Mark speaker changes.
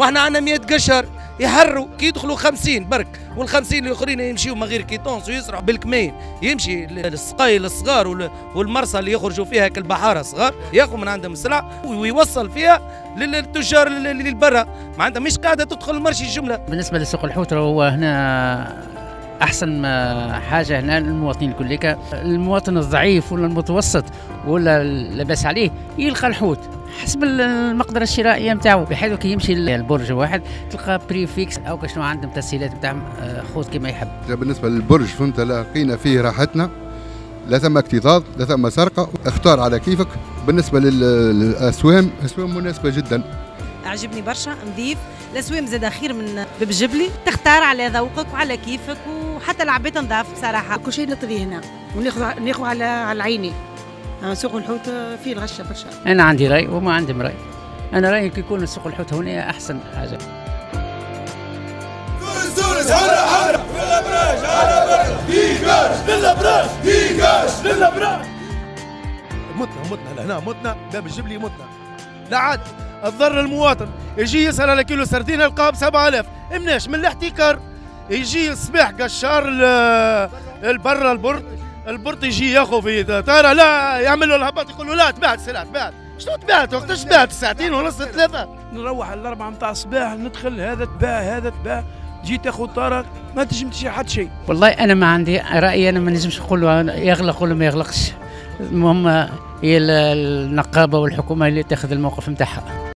Speaker 1: وإحنا عندنا 100 قشر يحروا كي يدخلوا 50 برك وال50 الأخرين يمشيوا من غير كيتونس ويسرعوا بالكمين. يمشي السقايل الصغار والمرسى اللي يخرجوا فيها كالبحاره الصغار ياخذ من عندهم السلعه ويوصل فيها للتجار اللي برا. معناتها مش قاعدة تدخل المرشي الجملة.
Speaker 2: بالنسبة لسوق الحوت هو هنا أحسن حاجة هنا للمواطنين كلك المواطن الضعيف ولا المتوسط ولا لاباس عليه يلقى الحوت حسب المقدرة الشرائية نتاعو بحيث كي يمشي البرج واحد تلقى prix fixe أو شنو عندهم تسهيلات نتاع خوت كما يحب.
Speaker 3: بالنسبة للبرج فهمت لقينا فيه راحتنا لا ثم اكتظاظ لا ثم سرقة. اختار على كيفك. بالنسبة للأسوام أسوام مناسبة جدا.
Speaker 4: عجبني برشا نظيف. الاسوام زاد خير من باب جبلي. تختار على ذوقك وعلى كيفك وحتى العباد نضاف بصراحة.
Speaker 5: كل شيء طري هنا وناخذ ناخذ على على عيني سوق الحوت فيه الغشة برشا.
Speaker 2: أنا عندي رأي وما عندهم رأي. أنا رأيي كي يكون سوق الحوت هنا أحسن حاجة.
Speaker 6: تونس حرة حرة للابراج على برا ديكاش للابراج ديكاش للابراج
Speaker 7: متنا متنا لهنا متنا باب الجبلي متنا لا عاد الضر المواطن. يجي يسأل على كيلو سردين يلقاه ب 7000 مناش من الاحتكار. يجي الصباح قشار البرا البرد. البرد يجي ياخذ في ترى لا يعمل له الهبط يقول له لا تبعت السلعه تبعت شنو تبعت وقتاش تبعت ساعتين ونص ثلاثة.
Speaker 8: نروح الأربعة نتاع الصباح ندخل هذا تباع هذا تباع. جي تاخذ طارق ما تنجم تشري حتى شيء.
Speaker 2: والله أنا ما عندي رايي أنا ما نجمش نقول يغلق ولا ما يغلقش. المهم هي النقابة والحكومة اللي تأخذ الموقف نتاعها